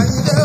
Yeah.